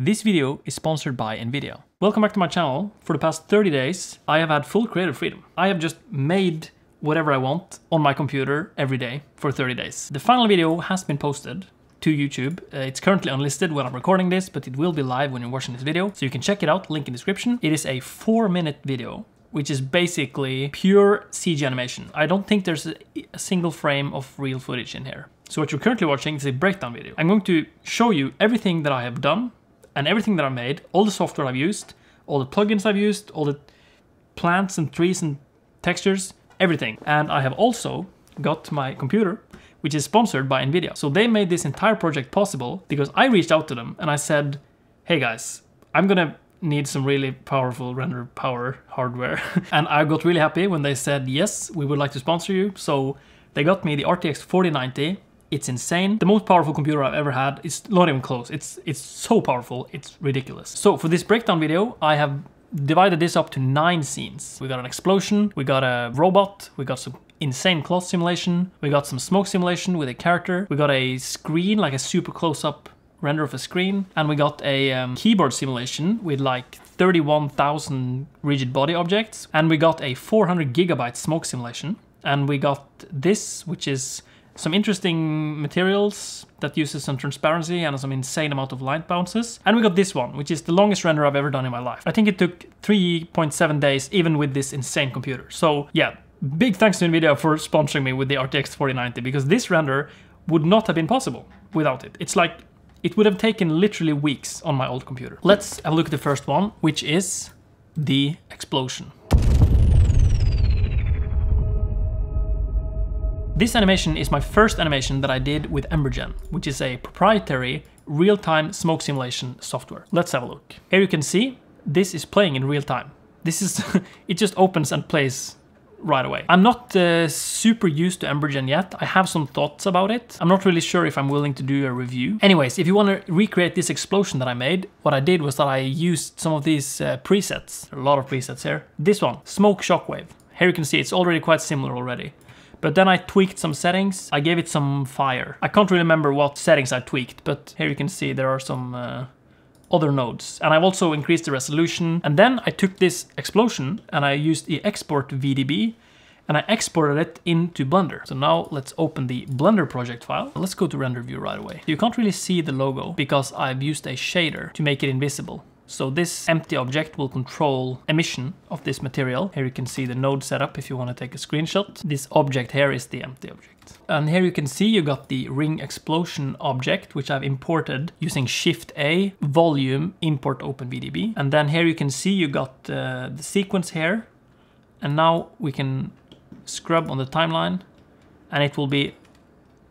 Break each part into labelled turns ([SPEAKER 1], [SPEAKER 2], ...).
[SPEAKER 1] This video is sponsored by NVIDIA. Welcome back to my channel. For the past 30 days, I have had full creative freedom. I have just made whatever I want on my computer every day for 30 days. The final video has been posted to YouTube. Uh, it's currently unlisted when I'm recording this, but it will be live when you're watching this video, so you can check it out, link in description. It is a four minute video which is basically pure CG animation. I don't think there's a, a, single frame of real footage in here. So what you're currently watching is a breakdown video. I'm going to show you everything that I have done and everything that I made, all the software I've used, all the plugins I've used, all the plants and trees and textures, everything. And I have also got my computer, which is sponsored by NVIDIA. So they made this entire project possible because I reached out to them and I said, hey guys, I'm gonna need some really powerful render power hardware. and I got really happy when they said, yes, we would like to sponsor you. So they got me the RTX 4090. It's insane. The most powerful computer I've ever had. It's not even close. It's, it's so powerful, it's ridiculous. So for this breakdown video, I have divided this up to nine scenes. We got an explosion, we got a robot, we got some insane cloth simulation, we got some smoke simulation with a character, we got a screen, like a super close-up render of a screen, and we got a um, keyboard simulation with like 31,000 rigid body objects, and we got a 400 gigabyte smoke simulation, and we got this, which is some interesting materials that uses some transparency and some insane amount of light bounces. And we got this one, which is the longest render I've ever done in my life. I think it took 3.7 days, even with this insane computer. So yeah, big thanks to NVIDIA for sponsoring me with the RTX 4090, because this render would not have been possible without it. It's like it would have taken literally weeks on my old computer. Let's have a look at the first one, which is the explosion. This animation is my first animation that I did with Embergen, which is a proprietary real-time smoke simulation software. Let's have a look. Here you can see this is playing in real time. This is, it just opens and plays right away. I'm not uh, super used to Embergen yet. I have some thoughts about it. I'm not really sure if I'm willing to do a review. Anyways, if you want to recreate this explosion that I made, what I did was that I used some of these uh, presets. a lot of presets here. This one, Smoke Shockwave. Here you can see it's already quite similar already. But then I tweaked some settings. I gave it some fire. I can't really remember what settings I tweaked, but here you can see there are some uh, other nodes. And I've also increased the resolution. And then I took this explosion and I used the export VDB and I exported it into Blender. So now let's open the Blender project file. Let's go to render view right away. You can't really see the logo because I've used a shader to make it invisible. So this empty object will control emission of this material. Here you can see the node setup if you want to take a screenshot. This object here is the empty object. And here you can see you got the ring explosion object, which I've imported using Shift A, volume, import OpenVDB. And then here you can see you got uh, the sequence here. And now we can scrub on the timeline and it will be,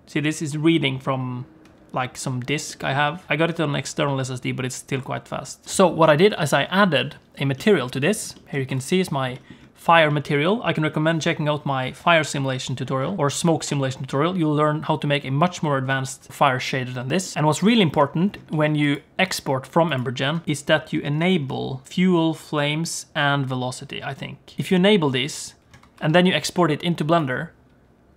[SPEAKER 1] see this is reading from like some disk I have. I got it on an external SSD, but it's still quite fast. So what I did is I added a material to this. Here you can see is my fire material. I can recommend checking out my fire simulation tutorial or smoke simulation tutorial. You'll learn how to make a much more advanced fire shader than this. And what's really important when you export from Embergen is that you enable fuel, flames, and velocity, I think. If you enable these and then you export it into Blender,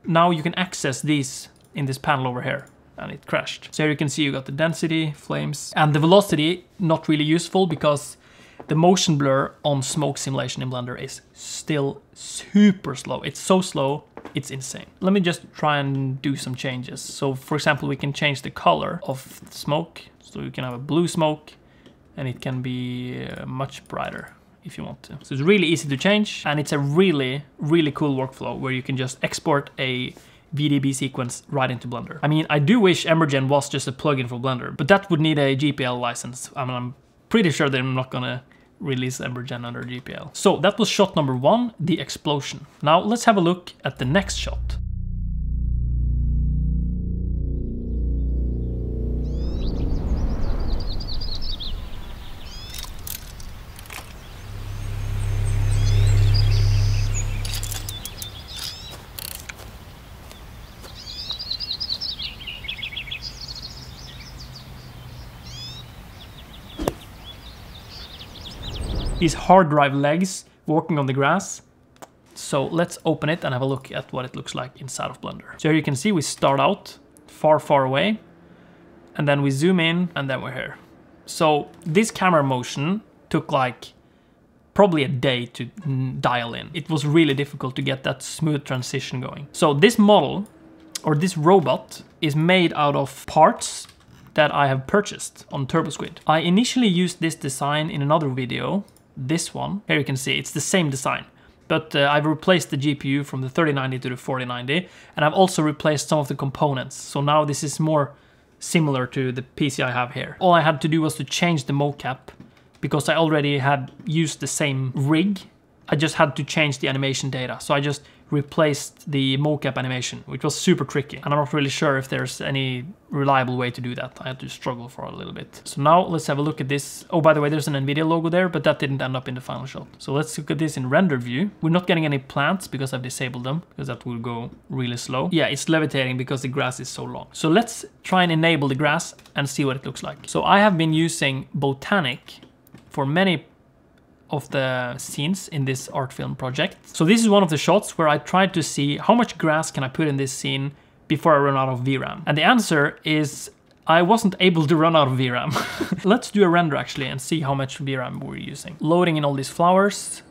[SPEAKER 1] now you can access these in this panel over here and it crashed. So here you can see you got the density, flames, and the velocity, not really useful because the motion blur on smoke simulation in Blender is still super slow. It's so slow, it's insane. Let me just try and do some changes. So for example, we can change the color of the smoke. So you can have a blue smoke and it can be uh, much brighter if you want to. So it's really easy to change and it's a really, really cool workflow where you can just export a VDB sequence right into Blender. I mean, I do wish Embergen was just a plugin for Blender, but that would need a GPL license. I mean, I'm pretty sure they're not gonna release Embergen under GPL. So that was shot number one, the explosion. Now let's have a look at the next shot. These hard drive legs walking on the grass. So let's open it and have a look at what it looks like inside of Blender. So here you can see we start out far, far away and then we zoom in and then we're here. So this camera motion took like probably a day to dial in. It was really difficult to get that smooth transition going. So this model, or this robot, is made out of parts that I have purchased on TurboSquid. I initially used this design in another video, this one. Here you can see, it's the same design. But uh, I've replaced the GPU from the 3090 to the 4090, and I've also replaced some of the components. So now this is more similar to the PC I have here. All I had to do was to change the mocap because I already had used the same rig. I just had to change the animation data. So I just replaced the mocap animation, which was super tricky. And I'm not really sure if there's any reliable way to do that. I had to struggle for a little bit. So now let's have a look at this. Oh, by the way, there's an NVIDIA logo there, but that didn't end up in the final shot. So let's look at this in render view. We're not getting any plants because I've disabled them, because that will go really slow. Yeah, it's levitating because the grass is so long. So let's try and enable the grass and see what it looks like. So I have been using Botaniq for many of the scenes in this art film project. So this is one of the shots where I tried to see how much grass can I put in this scene before I run out of VRAM. And the answer is I wasn't able to run out of VRAM. Let's do a render actually and see how much VRAM we're using. Loading in all these flowers,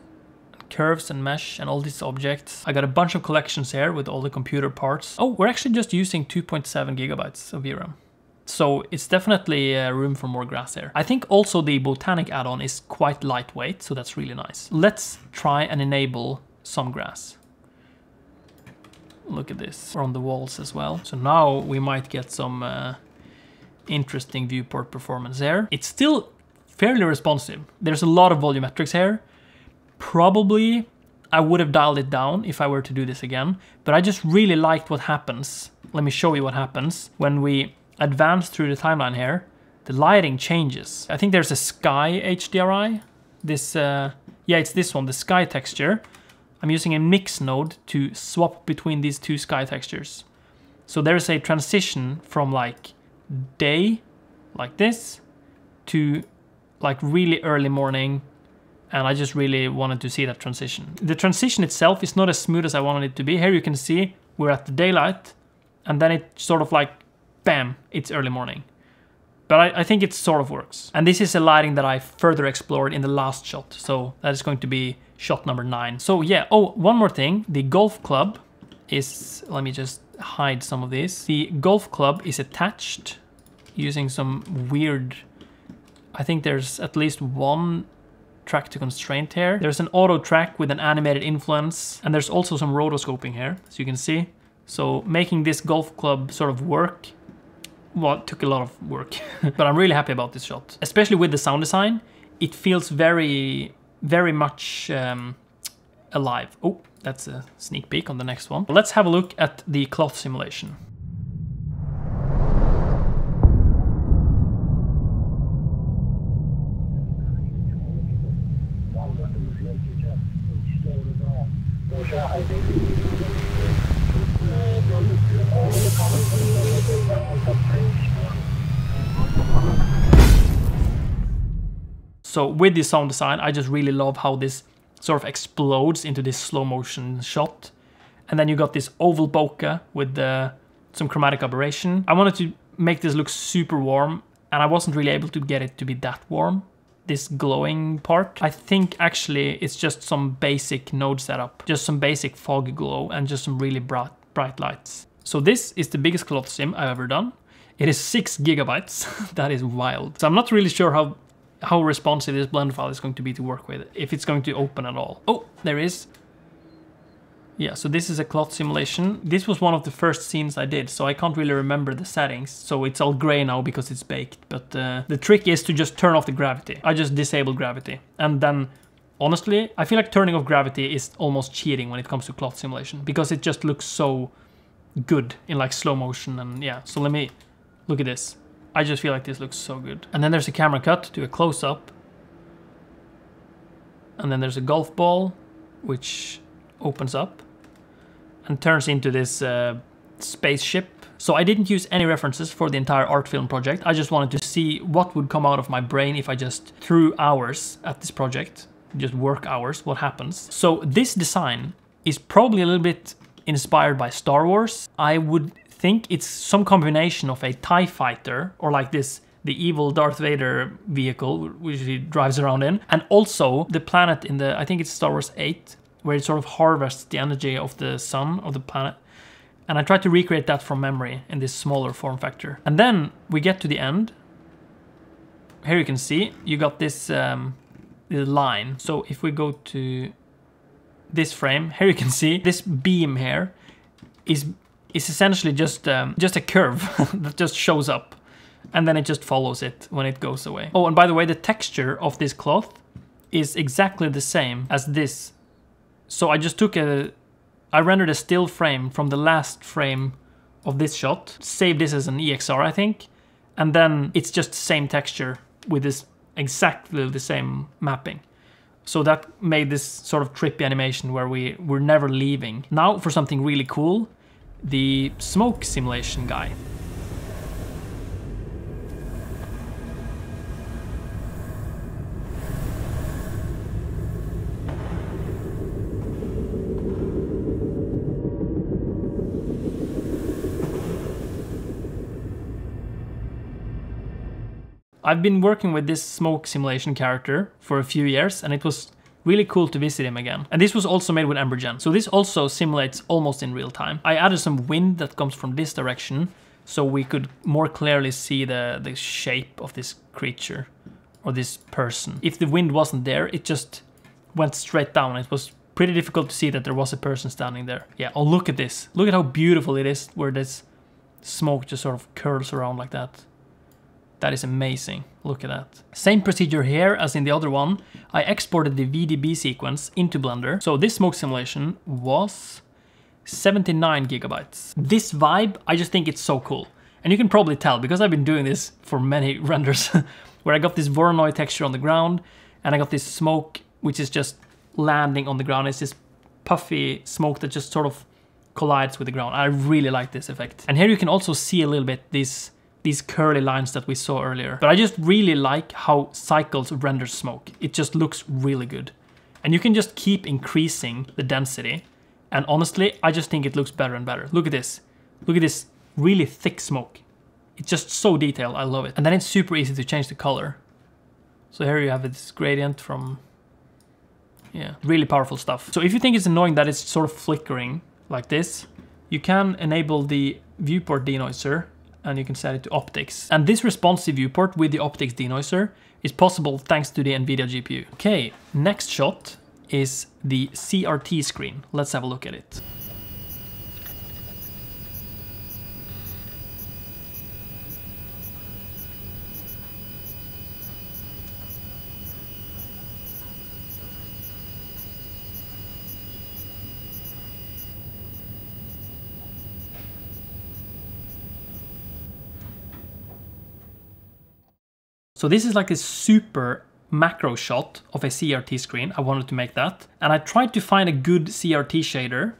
[SPEAKER 1] curves and mesh and all these objects. I got a bunch of collections here with all the computer parts. Oh, we're actually just using 2.7 gigabytes of VRAM. So it's definitely uh, room for more grass here. I think also the Botaniq add-on is quite lightweight, so that's really nice. Let's try and enable some grass. Look at this, We're on the walls as well. So now we might get some uh, interesting viewport performance there. It's still fairly responsive. There's a lot of volumetrics here. Probably I would have dialed it down if I were to do this again, but I just really liked what happens. Let me show you what happens when we advance through the timeline here, the lighting changes. I think there's a sky HDRI. This, uh, yeah, it's this one, the sky texture. I'm using a mix node to swap between these two sky textures. So there's a transition from like day, like this, to like really early morning, and I just really wanted to see that transition. The transition itself is not as smooth as I wanted it to be. Here you can see we're at the daylight, and then it sort of like bam, it's early morning. But I, I, think it sort of works. And this is a lighting that I further explored in the last shot. So that is going to be shot number nine. So yeah, oh, one more thing. The golf club is, let me just hide some of this. The golf club is attached using some weird, I think there's at least one track to constraint here. There's an auto track with an animated influence. And there's also some rotoscoping here, as you can see. So making this golf club sort of work well, it took a lot of work, but I'm really happy about this shot. Especially with the sound design, it feels very, very much um, alive. Oh, that's a sneak peek on the next one. Let's have a look at the cloth simulation. So with this sound design, I just really love how this sort of explodes into this slow motion shot. And then you got this oval bokeh with the, some chromatic aberration. I wanted to make this look super warm and I wasn't really able to get it to be that warm. This glowing part. I think actually it's just some basic node setup, just some basic fog glow and just some really bright, bright lights. So this is the biggest cloth sim I've ever done. It is six gigabytes. that is wild. So I'm not really sure how how responsive this blend file is going to be to work with, if it's going to open at all. Oh, there is. Yeah, so this is a cloth simulation. This was one of the first scenes I did, so I can't really remember the settings. So it's all gray now because it's baked. But uh, the trick is to just turn off the gravity. I just disable gravity. And then, honestly, I feel like turning off gravity is almost cheating when it comes to cloth simulation. Because it just looks so good in like slow motion and yeah. So let me, look at this. I just feel like this looks so good. And then there's a camera cut to a close-up. And then there's a golf ball, which opens up and turns into this uh, spaceship. So I didn't use any references for the entire art film project. I just wanted to see what would come out of my brain if I just threw hours at this project, just work hours, what happens. So this design is probably a little bit inspired by Star Wars. I would think it's some combination of a TIE fighter or like this the evil Darth Vader vehicle, which he drives around in, and also the planet in the I think it's Star Wars 8, where it sort of harvests the energy of the sun of the planet. And I tried to recreate that from memory in this smaller form factor. And then we get to the end. Here you can see you got this um, line. So if we go to this frame, here you can see this beam here is is essentially just um, just a curve that just shows up and then it just follows it when it goes away. Oh, and by the way, the texture of this cloth is exactly the same as this. So I just took a, I rendered a still frame from the last frame of this shot, saved this as an EXR, I think, and then it's just the same texture with this exactly the same mapping. So that made this sort of trippy animation where we were never leaving. Now for something really cool, the smoke simulation guy. I've been working with this smoke simulation character for a few years and it was really cool to visit him again. And this was also made with Embergen. So this also simulates almost in real time. I added some wind that comes from this direction so we could more clearly see the, the shape of this creature or this person. If the wind wasn't there, it just went straight down. It was pretty difficult to see that there was a person standing there. Yeah, oh look at this. Look at how beautiful it is where this smoke just sort of curls around like that. That is amazing. Look at that. Same procedure here as in the other one. I exported the VDB sequence into Blender. So this smoke simulation was 79 gigabytes. This vibe, I just think it's so cool. And you can probably tell because I've been doing this for many renders where I got this Voronoi texture on the ground and I got this smoke which is just landing on the ground. It's this puffy smoke that just sort of collides with the ground. I really like this effect. And here you can also see a little bit this these curly lines that we saw earlier. But I just really like how Cycles renders smoke. It just looks really good. And you can just keep increasing the density. And honestly, I just think it looks better and better. Look at this. Look at this really thick smoke. It's just so detailed, I love it. And then it's super easy to change the color. So here you have this gradient from, yeah, really powerful stuff. So if you think it's annoying that it's sort of flickering like this, you can enable the viewport denoiser and you can set it to OptiX. And this responsive viewport with the OptiX denoiser is possible thanks to the NVIDIA GPU. Okay, next shot is the CRT screen. Let's have a look at it. So this is like a super macro shot of a CRT screen. I wanted to make that. And I tried to find a good CRT shader,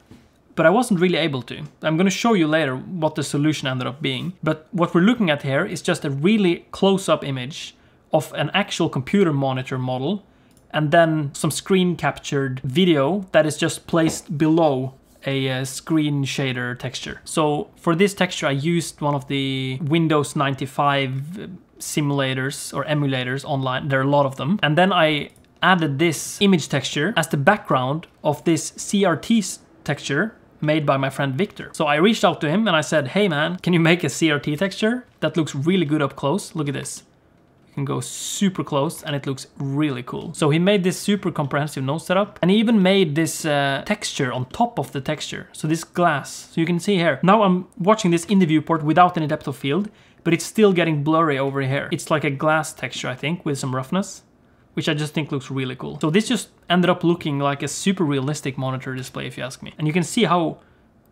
[SPEAKER 1] but I wasn't really able to. I'm going to show you later what the solution ended up being. But what we're looking at here is just a really close-up image of an actual computer monitor model and then some screen captured video that is just placed below a uh, screen shader texture. So for this texture I used one of the Windows 95 simulators or emulators online. There are a lot of them. And then I added this image texture as the background of this CRT texture made by my friend Victor. So I reached out to him and I said, hey man, can you make a CRT texture that looks really good up close? Look at this. You can go super close and it looks really cool. So he made this super comprehensive node setup and he even made this uh, texture on top of the texture. So this glass, so you can see here. Now I'm watching this in the viewport without any depth of field but it's still getting blurry over here. It's like a glass texture, I think, with some roughness, which I just think looks really cool. So this just ended up looking like a super realistic monitor display, if you ask me. And you can see how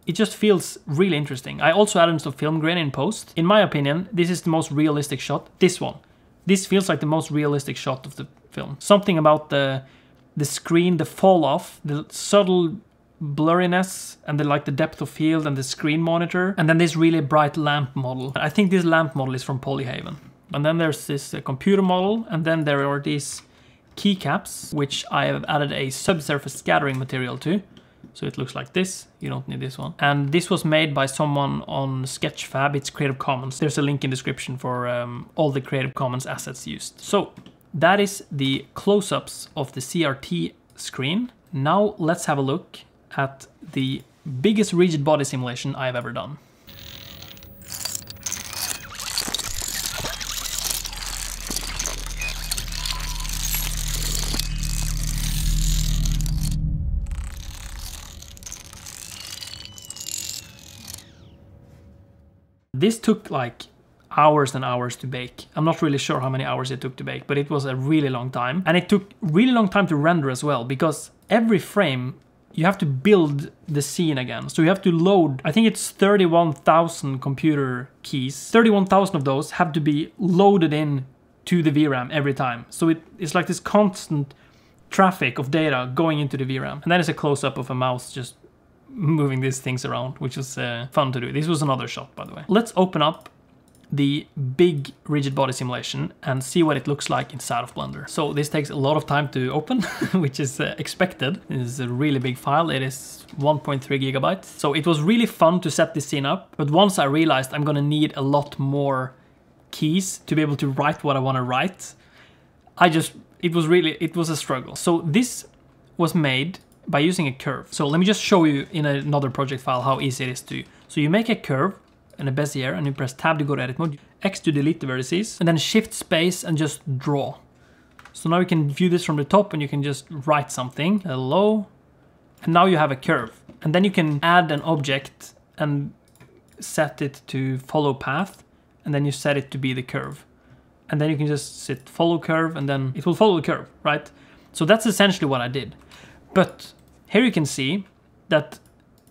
[SPEAKER 1] it just feels really interesting. I also added some film grain in post. In my opinion, this is the most realistic shot. This one. This feels like the most realistic shot of the film. Something about the the screen, the fall off, the subtle blurriness and the like the depth of field and the screen monitor and then this really bright lamp model. I think this lamp model is from Polyhaven. And then there's this uh, computer model and then there are these keycaps which I have added a subsurface scattering material to. So it looks like this. You don't need this one. And this was made by someone on Sketchfab. It's Creative Commons. There's a link in description for um, all the Creative Commons assets used. So that is the close-ups of the CRT screen. Now let's have a look at the biggest rigid body simulation I've ever done. This took like hours and hours to bake. I'm not really sure how many hours it took to bake, but it was a really long time. And it took really long time to render as well, because every frame you have to build the scene again. So you have to load, I think it's 31,000 computer keys. 31,000 of those have to be loaded in to the VRAM every time. So it, it's like this constant traffic of data going into the VRAM. And that is a close-up of a mouse just moving these things around, which was uh, fun to do. This was another shot, by the way. Let's open up the big rigid body simulation and see what it looks like inside of Blender. So this takes a lot of time to open, which is uh, expected. This is a really big file. It is 1.3 gigabytes. So it was really fun to set this scene up. But once I realized I'm gonna need a lot more keys to be able to write what I wanna write, I just, it was really, it was a struggle. So this was made by using a curve. So let me just show you in another project file how easy it is to. So you make a curve and a Bezier and you press tab to go to edit mode, X to delete the vertices, and then shift space and just draw. So now you can view this from the top and you can just write something, hello, and now you have a curve. And then you can add an object and set it to follow path, and then you set it to be the curve. And then you can just set follow curve and then it will follow the curve, right? So that's essentially what I did. But here you can see that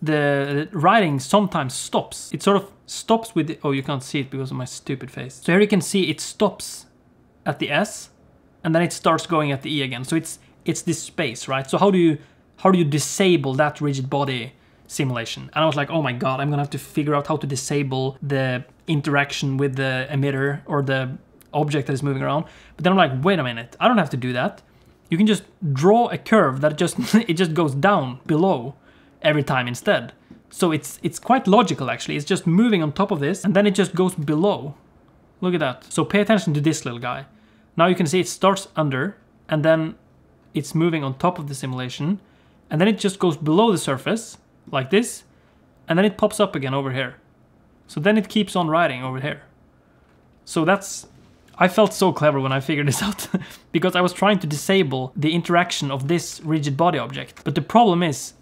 [SPEAKER 1] the writing sometimes stops. It sort of stops with the, oh you can't see it because of my stupid face. So here you can see it stops at the S and then it starts going at the E again. So it's it's this space, right? So how do you how do you disable that rigid body simulation? And I was like, oh my god, I'm gonna have to figure out how to disable the interaction with the emitter or the object that is moving around. But then I'm like, wait a minute, I don't have to do that. You can just draw a curve that just it just goes down below every time instead. So it's it's quite logical actually. It's just moving on top of this and then it just goes below. Look at that. So pay attention to this little guy. Now you can see it starts under and then it's moving on top of the simulation and then it just goes below the surface like this and then it pops up again over here. So then it keeps on riding over here. So that's I felt so clever when I figured this out, because I was trying to disable the interaction of this rigid body object. But the problem is,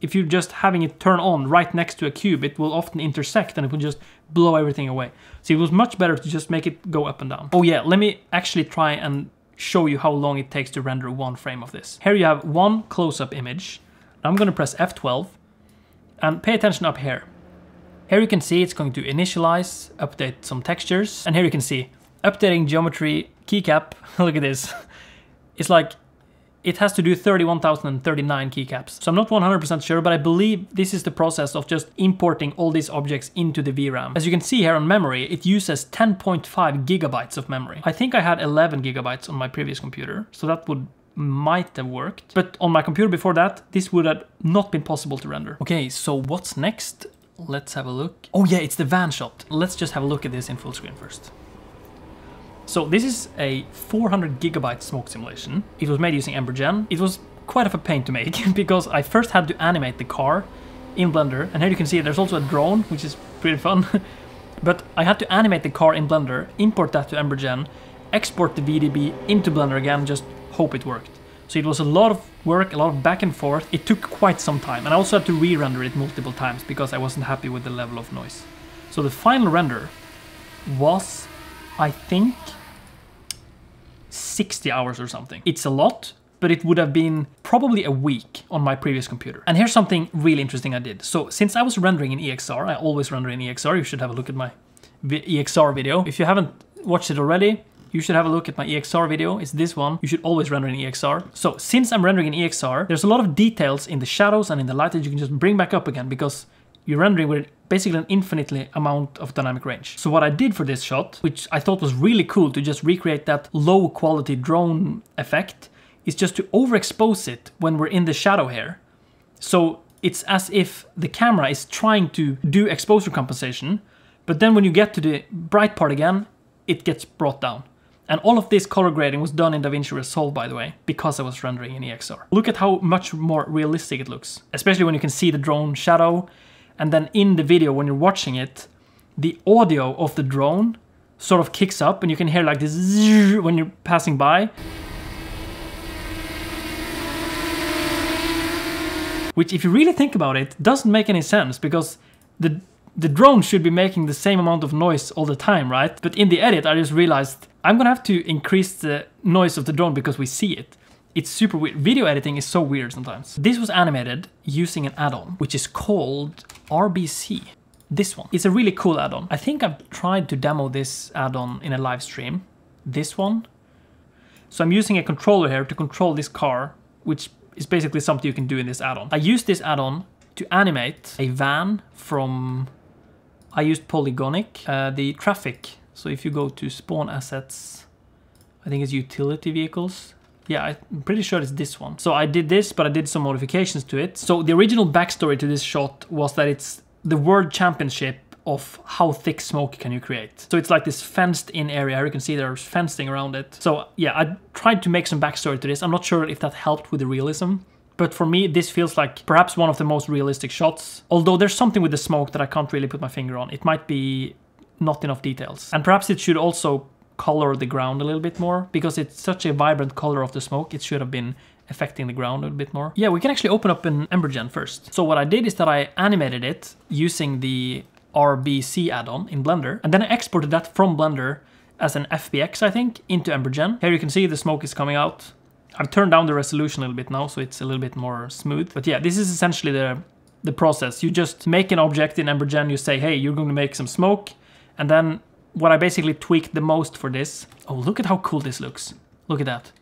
[SPEAKER 1] if you're just having it turn on right next to a cube, it will often intersect and it will just blow everything away. So it was much better to just make it go up and down. Oh yeah, let me actually try and show you how long it takes to render one frame of this. Here you have one close-up image. I'm gonna press F12 and pay attention up here. Here you can see it's going to initialize, update some textures, and here you can see updating geometry keycap, look at this. It's like, it has to do 31,039 keycaps. So I'm not 100% sure, but I believe this is the process of just importing all these objects into the VRAM. As you can see here on memory, it uses 10.5 gigabytes of memory. I think I had 11 gigabytes on my previous computer, so that would might have worked. But on my computer before that, this would have not been possible to render. Okay, so what's next? Let's have a look. Oh yeah, it's the van shot. Let's just have a look at this in full screen first. So this is a 400 gigabyte smoke simulation. It was made using EmberGen. It was quite of a pain to make because I first had to animate the car in Blender. And here you can see there's also a drone, which is pretty fun. but I had to animate the car in Blender, import that to EmberGen, export the VDB into Blender again, just hope it worked. So it was a lot of work, a lot of back and forth. It took quite some time. And I also had to re-render it multiple times because I wasn't happy with the level of noise. So the final render was, I think, 60 hours or something. It's a lot, but it would have been probably a week on my previous computer. And here's something really interesting I did. So since I was rendering in EXR, I always render in EXR, you should have a look at my EXR video. If you haven't watched it already, you should have a look at my EXR video. It's this one. You should always render in EXR. So since I'm rendering in EXR, there's a lot of details in the shadows and in the light that you can just bring back up again because you're rendering with basically an infinitely amount of dynamic range. So what I did for this shot, which I thought was really cool to just recreate that low quality drone effect, is just to overexpose it when we're in the shadow here. So it's as if the camera is trying to do exposure compensation, but then when you get to the bright part again, it gets brought down. And all of this color grading was done in DaVinci Resolve, by the way, because I was rendering in EXR. Look at how much more realistic it looks, especially when you can see the drone shadow. And then in the video, when you're watching it, the audio of the drone sort of kicks up and you can hear like this when you're passing by. Which, if you really think about it, doesn't make any sense because the the drone should be making the same amount of noise all the time, right? But in the edit, I just realized I'm gonna have to increase the noise of the drone because we see it. It's super weird. Video editing is so weird sometimes. This was animated using an add-on, which is called RBC. This one. It's a really cool add-on. I think I've tried to demo this add-on in a live stream. This one. So I'm using a controller here to control this car, which is basically something you can do in this add-on. I use this add-on to animate a van from I used Polygoniq, uh, the Traffiq. So if you go to spawn assets, I think it's utility vehicles. Yeah, I'm pretty sure it's this one. So I did this, but I did some modifications to it. So the original backstory to this shot was that it's the world championship of how thick smoke can you create. So it's like this fenced in area. You can see there's fencing around it. So yeah, I tried to make some backstory to this. I'm not sure if that helped with the realism. But for me, this feels like perhaps one of the most realistic shots. Although there's something with the smoke that I can't really put my finger on. It might be not enough details. And perhaps it should also color the ground a little bit more because it's such a vibrant color of the smoke. It should have been affecting the ground a little bit more. Yeah, we can actually open up an Embergen first. So what I did is that I animated it using the RBC add-on in Blender, and then I exported that from Blender as an FBX, I think, into Embergen. Here you can see the smoke is coming out. I've turned down the resolution a little bit now, so it's a little bit more smooth. But yeah, this is essentially the, the process. You just make an object in Embergen, you say, hey, you're going to make some smoke, and then what I basically tweaked the most for this... Oh, look at how cool this looks. Look at that.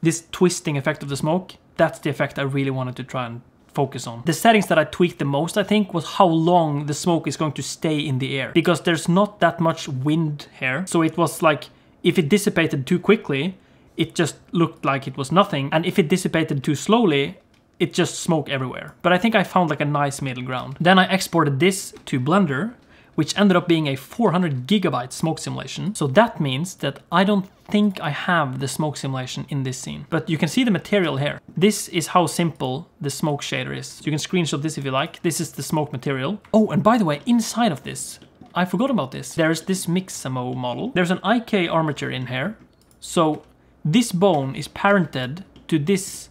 [SPEAKER 1] This twisting effect of the smoke, that's the effect I really wanted to try and focus on. The settings that I tweaked the most, I think, was how long the smoke is going to stay in the air. Because there's not that much wind here. So it was like, if it dissipated too quickly, it just looked like it was nothing. And if it dissipated too slowly, it just smoke everywhere. But I think I found like a nice middle ground. Then I exported this to Blender, which ended up being a 400 gigabyte smoke simulation. So that means that I don't think I have the smoke simulation in this scene. But you can see the material here. This is how simple the smoke shader is. You can screenshot this if you like. This is the smoke material. Oh, and by the way, inside of this, I forgot about this. There's this Mixamo model. There's an IK armature in here. So this bone is parented to this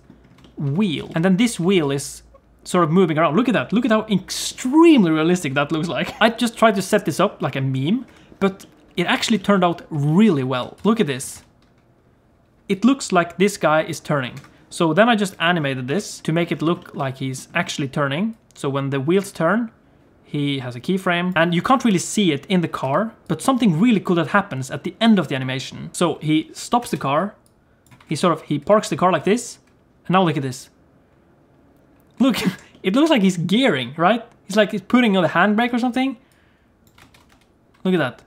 [SPEAKER 1] wheel. And then this wheel is sort of moving around. Look at that. Look at how extremely realistic that looks like. I just tried to set this up like a meme, but it actually turned out really well. Look at this. It looks like this guy is turning. So then I just animated this to make it look like he's actually turning. So when the wheels turn, he has a keyframe and you can't really see it in the car, but something really cool that happens at the end of the animation. So he stops the car, he sort of, he parks the car like this, and now look at this. Look, it looks like he's gearing, right? He's like he's putting on the handbrake or something. Look at that.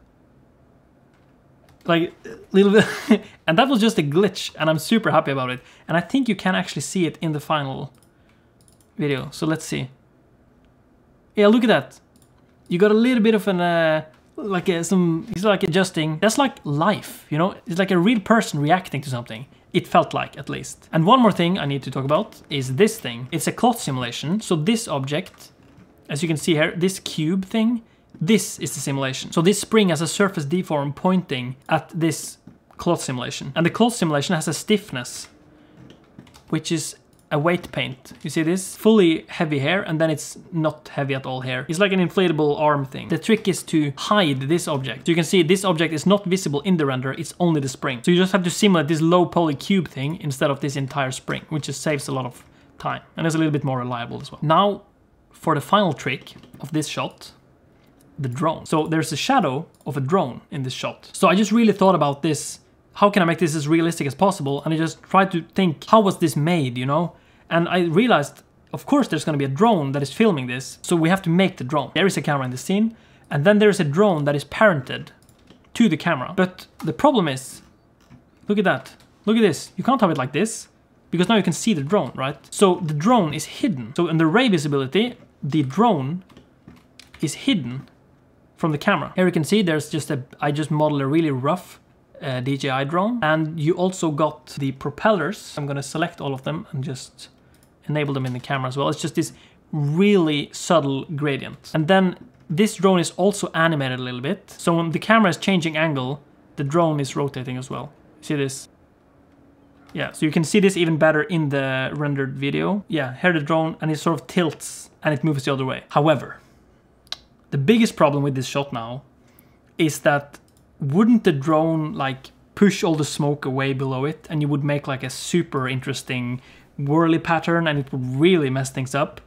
[SPEAKER 1] Like, little bit. and that was just a glitch, and I'm super happy about it. And I think you can actually see it in the final video. So let's see. Yeah, look at that. You got a little bit of an, uh, like a, some, he's like adjusting. That's like life, you know? It's like a real person reacting to something. It felt like, at least. And one more thing I need to talk about is this thing. It's a cloth simulation, so this object, as you can see here, this cube thing, this is the simulation. So this spring has a surface deform pointing at this cloth simulation. And the cloth simulation has a stiffness, which is a weight paint. You see this? Fully heavy hair and then it's not heavy at all here. It's like an inflatable arm thing. The trick is to hide this object. So you can see this object is not visible in the render, it's only the spring. So you just have to simulate this low poly cube thing instead of this entire spring, which just saves a lot of time and is a little bit more reliable as well. Now for the final trick of this shot, the drone. So there's a shadow of a drone in this shot. So I just really thought about this how can I make this as realistic as possible? And I just tried to think, how was this made, you know? And I realized, of course, there's gonna be a drone that is filming this, so we have to make the drone. There is a camera in the scene, and then there's a drone that is parented to the camera. But the problem is, look at that. Look at this. You can't have it like this. because now you can see the drone, right? So the drone is hidden. So in the ray visibility, the drone is hidden from the camera. Here you can see there's just a, I just modeled a really rough uh, DJI drone. And you also got the propellers. I'm gonna select all of them and just enable them in the camera as well. It's just this really subtle gradient. And then this drone is also animated a little bit. So when the camera is changing angle, the drone is rotating as well. See this? Yeah, so you can see this even better in the rendered video. Yeah, here the drone and it sort of tilts and it moves the other way. However, the biggest problem with this shot now is that wouldn't the drone like push all the smoke away below it and you would make like a super interesting whirly pattern and it would really mess things up?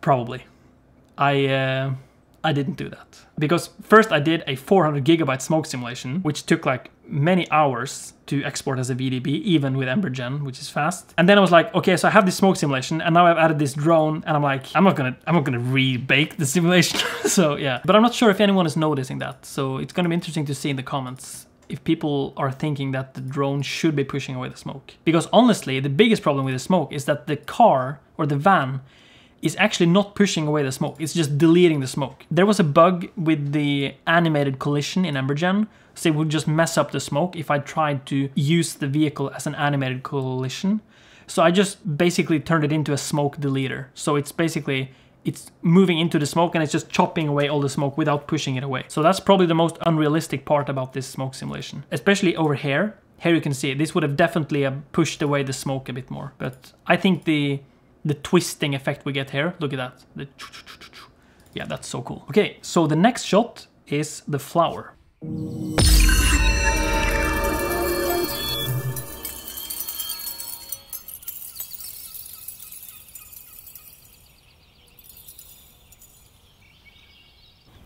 [SPEAKER 1] Probably. I uh, I didn't do that. Because first I did a 400 gigabyte smoke simulation, which took like many hours to export as a VDB, even with Embergen, which is fast. And then I was like, okay, so I have this smoke simulation, and now I've added this drone, and I'm like, I'm not gonna, I'm not gonna rebake the simulation. so yeah, but I'm not sure if anyone is noticing that. So it's gonna be interesting to see in the comments if people are thinking that the drone should be pushing away the smoke. Because honestly, the biggest problem with the smoke is that the car or the van is actually not pushing away the smoke, it's just deleting the smoke. There was a bug with the animated collision in Embergen, so it would just mess up the smoke if I tried to use the vehicle as an animated collision. So I just basically turned it into a smoke deleter. So it's basically it's moving into the smoke and it's just chopping away all the smoke without pushing it away. So that's probably the most unrealistic part about this smoke simulation. Especially over here. Here you can see this would have definitely uh, pushed away the smoke a bit more. But I think the the twisting effect we get here. Look at that. The yeah, that's so cool. Okay, so the next shot is the flower.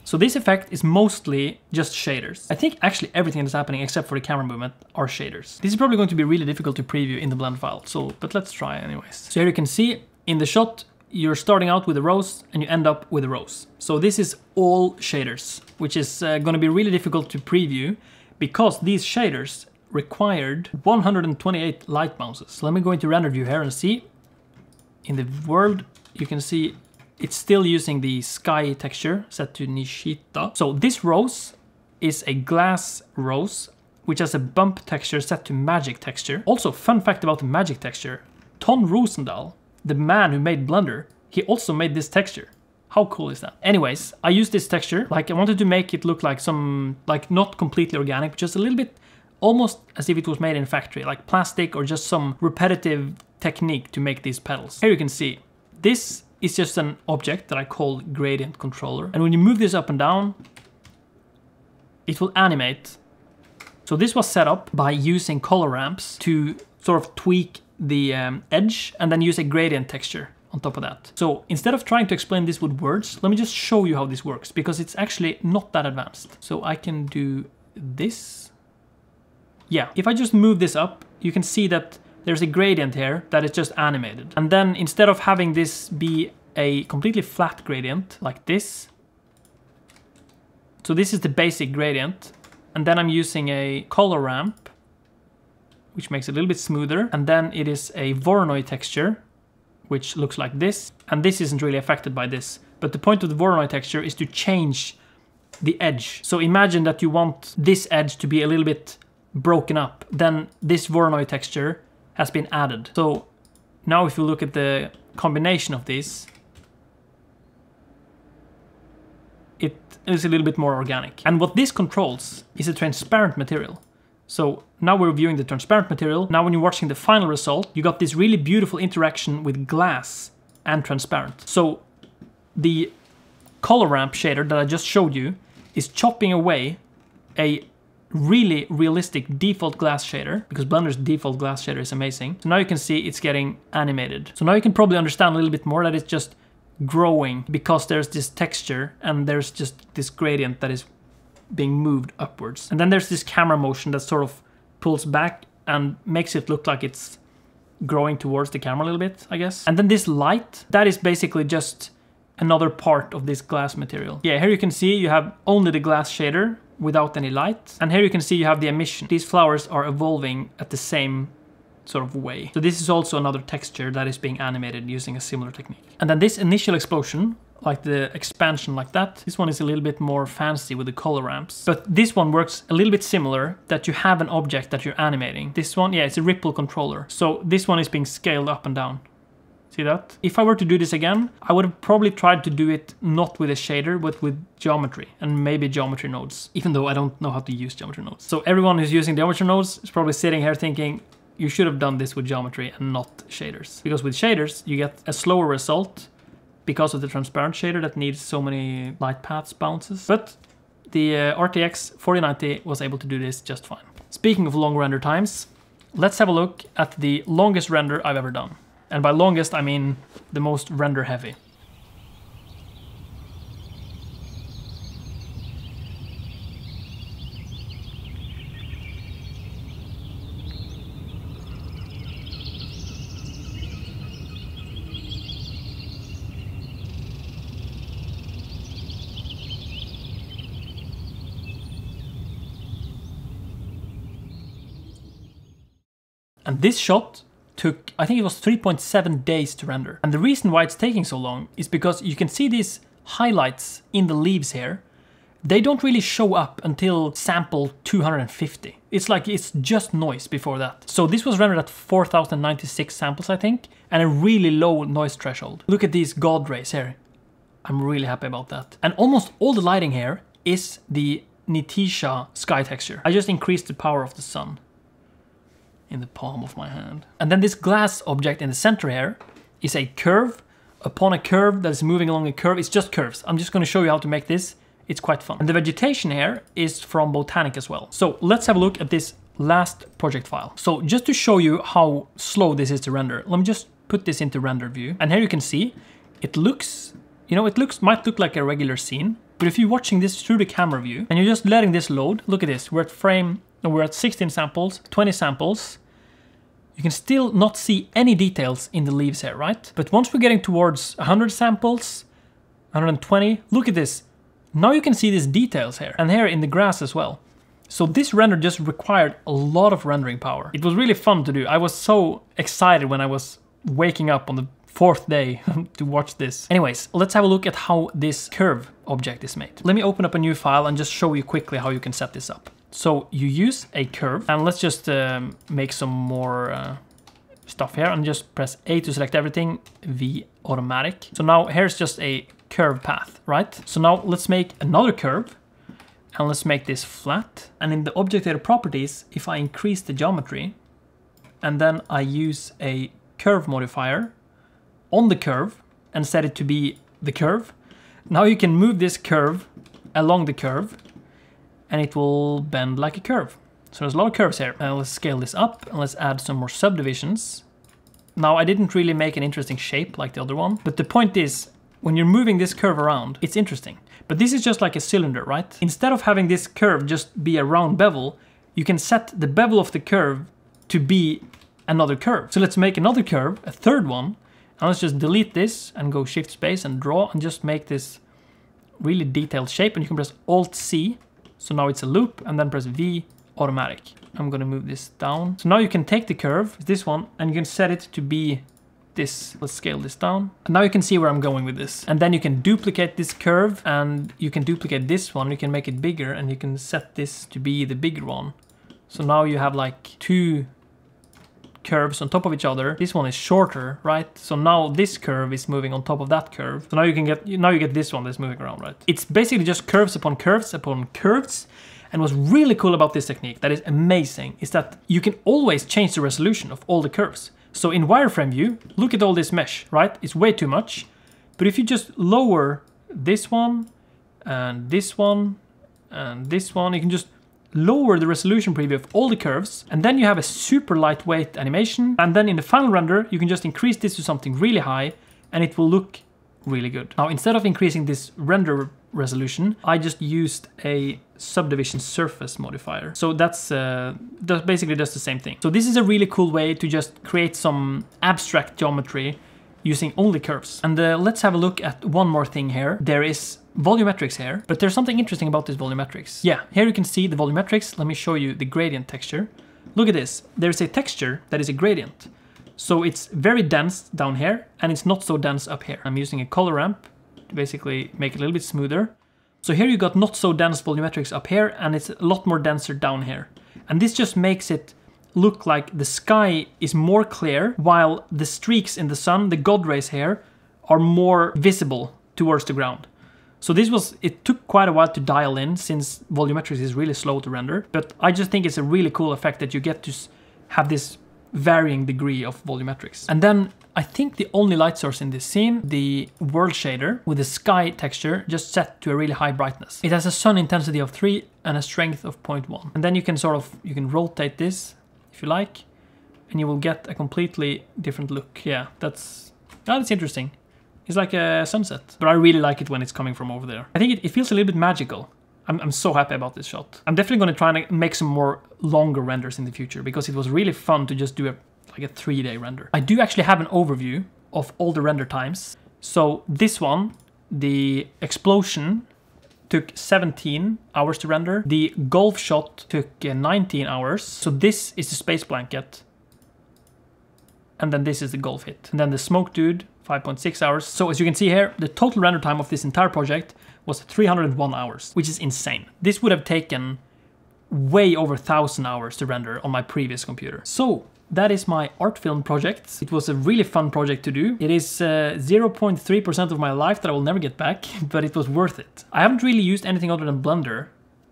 [SPEAKER 1] So this effect is mostly just shaders. I think actually everything that's happening except for the camera movement are shaders. This is probably going to be really difficult to preview in the blend file, so but let's try anyways. So here you can see in the shot you're starting out with a rose and you end up with a rose. So this is all shaders, which is uh, going to be really difficult to preview because these shaders required 128 light bounces. So let me go into render view here and see. In the world, you can see it's still using the sky texture set to Nishita. So this rose is a glass rose, which has a bump texture set to magic texture. Also, fun fact about the magic texture, Ton Roosendaal, the man who made Blender, he also made this texture. How cool is that? Anyways, I used this texture, like I wanted to make it look like some, like not completely organic, but just a little bit, almost as if it was made in factory, like plastic or just some repetitive technique to make these petals. Here you can see, this is just an object that I call gradient controller. And when you move this up and down, it will animate. So this was set up by using color ramps to sort of tweak the um, edge and then use a gradient texture on top of that. So instead of trying to explain this with words, let me just show you how this works because it's actually not that advanced. So I can do this. Yeah, if I just move this up, you can see that there's a gradient here that is just animated. And then instead of having this be a completely flat gradient like this, so this is the basic gradient, and then I'm using a color ramp, which makes it a little bit smoother, and then it is a Voronoi texture, which looks like this, and this isn't really affected by this. But the point of the Voronoi texture is to change the edge. So imagine that you want this edge to be a little bit broken up, then this Voronoi texture has been added. So now if you look at the combination of these, it is a little bit more organic. And what this controls is a transparent material. So now we're viewing the transparent material. Now when you're watching the final result, you got this really beautiful interaction with glass and transparent. So the color ramp shader that I just showed you is chopping away a really realistic default glass shader because Blender's default glass shader is amazing. So now you can see it's getting animated. So now you can probably understand a little bit more that it's just growing because there's this texture and there's just this gradient that is being moved upwards. And then there's this camera motion that sort of pulls back and makes it look like it's growing towards the camera a little bit, I guess. And then this light, that is basically just another part of this glass material. Yeah, here you can see you have only the glass shader without any light. And here you can see you have the emission. These flowers are evolving at the same sort of way. So this is also another texture that is being animated using a similar technique. And then this initial explosion, like the expansion like that, this one is a little bit more fancy with the color ramps. But this one works a little bit similar, that you have an object that you're animating. This one, yeah, it's a ripple controller. So this one is being scaled up and down. See that? If I were to do this again, I would have probably tried to do it not with a shader, but with geometry and maybe geometry nodes, even though I don't know how to use geometry nodes. So everyone who's using geometry nodes is probably sitting here thinking, you should have done this with geometry and not shaders. Because with shaders, you get a slower result because of the transparent shader that needs so many light paths bounces. But the uh, RTX 4090 was able to do this just fine. Speaking of long render times, let's have a look at the longest render I've ever done. And by longest, I mean the most render heavy. And this shot took, I think it was 3.7 days to render. And the reason why it's taking so long is because you can see these highlights in the leaves here. They don't really show up until sample 250. It's like it's just noise before that. So this was rendered at 4096 samples, I think, and a really low noise threshold. Look at these god rays here. I'm really happy about that. And almost all the lighting here is the Nishita sky texture. I just increased the power of the sun in the palm of my hand. And then this glass object in the center here is a curve upon a curve that is moving along a curve. It's just curves. I'm just going to show you how to make this. It's quite fun. And the vegetation here is from Botaniq as well. So let's have a look at this last project file. So just to show you how slow this is to render, let me just put this into render view. And here you can see it looks, you know, it looks might look like a regular scene, but if you're watching this through the camera view and you're just letting this load, look at this. We're at frame we're at 16 samples, 20 samples. You can still not see any details in the leaves here, right? But once we're getting towards 100 samples, 120, look at this. Now you can see these details here, and here in the grass as well. So this render just required a lot of rendering power. It was really fun to do. I was so excited when I was waking up on the fourth day to watch this. Anyways, let's have a look at how this curve object is made. Let me open up a new file and just show you quickly how you can set this up. So you use a curve and let's just um, make some more uh, stuff here and just press A to select everything, V automatic. So now here's just a curve path, right? So now let's make another curve and let's make this flat. And in the object data properties, if I increase the geometry and then I use a curve modifier on the curve and set it to be the curve, now you can move this curve along the curve and it will bend like a curve. So there's a lot of curves here. Uh, let's scale this up and let's add some more subdivisions. Now I didn't really make an interesting shape like the other one, but the point is when you're moving this curve around, it's interesting. But this is just like a cylinder, right? Instead of having this curve just be a round bevel, you can set the bevel of the curve to be another curve. So let's make another curve, a third one, and let's just delete this and go shift space and draw and just make this really detailed shape and you can press alt C so now it's a loop and then press V automatic. I'm gonna move this down. So now you can take the curve, this one, and you can set it to be this. Let's scale this down. And now you can see where I'm going with this. And then you can duplicate this curve and you can duplicate this one. You can make it bigger and you can set this to be the bigger one. So now you have like two curves on top of each other. This one is shorter, right? So now this curve is moving on top of that curve. So now you can get, now you get this one that's moving around, right? It's basically just curves upon curves upon curves. And what's really cool about this technique that is amazing is that you can always change the resolution of all the curves. So in wireframe view, look at all this mesh, right? It's way too much. But if you just lower this one and this one and this one, you can just lower the resolution preview of all the curves, and then you have a super lightweight animation. And then in the final render, you can just increase this to something really high, and it will look really good. Now, instead of increasing this render resolution, I just used a subdivision surface modifier. So that's, uh, that's basically just the same thing. So this is a really cool way to just create some abstract geometry using only curves. And uh, let's have a look at one more thing here. There is volumetrics here, but there's something interesting about this volumetrics. Yeah, here you can see the volumetrics. Let me show you the gradient texture. look at this. There's a texture that is a gradient. So it's very dense down here and it's not so dense up here. I'm using a color ramp to basically make it a little bit smoother. So here you got not so dense volumetrics up here and it's a lot more denser down here. And this just makes it look like the sky is more clear while the streaks in the sun, the god rays here, are more visible towards the ground. So this was, it took quite a while to dial in since volumetrics is really slow to render, but I just think it's a really cool effect that you get to have this varying degree of volumetrics. And then I think the only light source in this scene, the world shader with the sky texture just set to a really high brightness. It has a sun intensity of 3 and a strength of 0.1. And then you can sort of, you can rotate this if you like, and you will get a completely different look. Yeah, that's, that's interesting. It's like a sunset, but I really like it when it's coming from over there. I think it, it feels a little bit magical. I'm, I'm so happy about this shot. I'm definitely going to try and make some more longer renders in the future because it was really fun to just do a like a three day render. I do actually have an overview of all the render times. So this one, the explosion took 17 hours to render. The golf shot took uh, 19 hours. So this is the space blanket. And then this is the golf hit. And then the smoke dude 5.6 hours. So as you can see here, the total render time of this entire project was 301 hours, which is insane. This would have taken way over 1000 hours to render on my previous computer. So that is my art film project. It was a really fun project to do. It is 0.3% uh, of my life that I will never get back, but it was worth it. I haven't really used anything other than Blender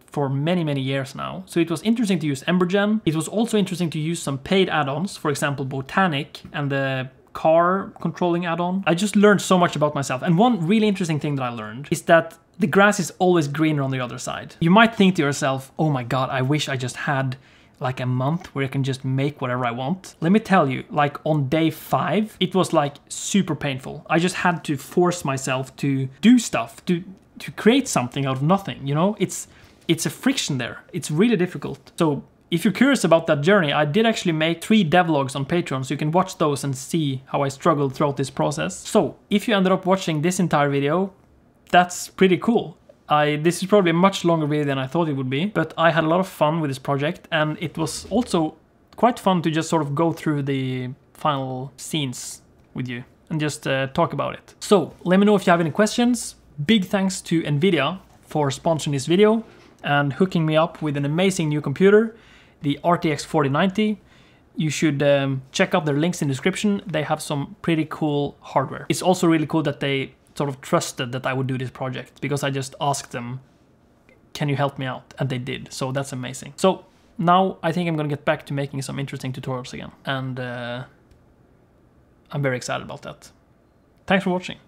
[SPEAKER 1] for many, many years now. So it was interesting to use Embergen. It was also interesting to use some paid add-ons, for example, Botaniq and the car controlling add-on. I just learned so much about myself. And one really interesting thing that I learned is that the grass is always greener on the other side. You might think to yourself, oh my god, I wish I just had like a month where I can just make whatever I want. Let me tell you, like on day five, it was like super painful. I just had to force myself to do stuff, to to create something out of nothing, you know? It's it's a friction there. It's really difficult. So if you're curious about that journey, I did actually make three devlogs on Patreon, so you can watch those and see how I struggled throughout this process. So, if you ended up watching this entire video, that's pretty cool. I, this is probably a much longer video than I thought it would be, but I had a lot of fun with this project, and it was also quite fun to just sort of go through the final scenes with you and just uh, talk about it. So, let me know if you have any questions. Big thanks to NVIDIA for sponsoring this video and hooking me up with an amazing new computer the RTX 4090. You should um, check out their links in the description. They have some pretty cool hardware. It's also really cool that they sort of trusted that I would do this project because I just asked them, can you help me out? And they did, so that's amazing. So now I think I'm gonna get back to making some interesting tutorials again. And uh, I'm very excited about that. Thanks for watching.